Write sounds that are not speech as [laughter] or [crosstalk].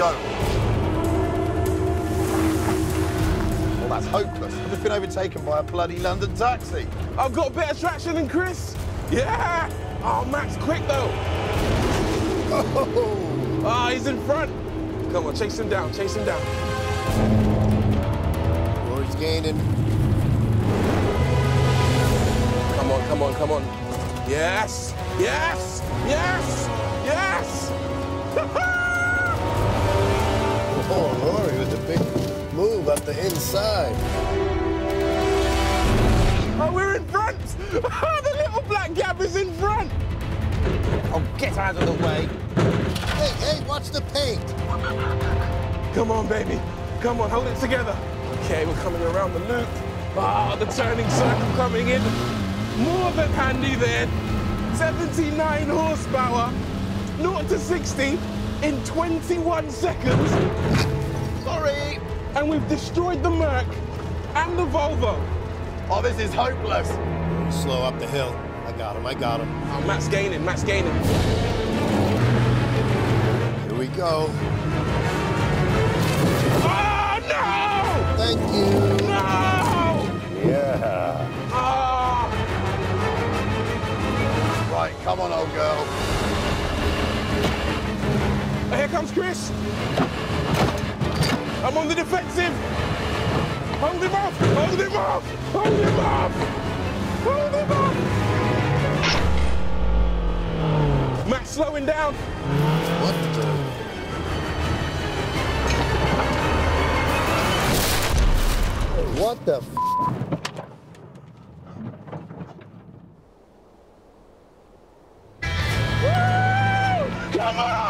go. Well, that's hopeless. I've just been overtaken by a bloody London taxi. I've got better traction than Chris. Yeah. Oh, Matt's, quick though. Oh, Ah, he's in front. Come on, chase him down, chase him down. Rory's gaining. Come on, come on, come on. Yes, yes, yes, yes. Move up the inside. Oh, we're in front. [laughs] the little black cab is in front. Oh, get out of the way. Hey, hey, watch the paint. Come on, baby. Come on, hold it together. Okay, we're coming around the loop. Ah, the turning circle coming in. More than handy there. 79 horsepower, 0 to 60 in 21 seconds. sorry. And we've destroyed the Merc and the Volvo. Oh, this is hopeless. Slow up the hill. I got him, I got him. Oh, Matt's gaining, Matt's gaining. Here we go. Oh, no! Thank you. No! Yeah. Ah! Right, come on, old girl. Here comes Chris. I'm on the defensive. Hold him off! Hold him off! Hold him off! Hold him off! Matt slowing down. What the? What the? F- Come on!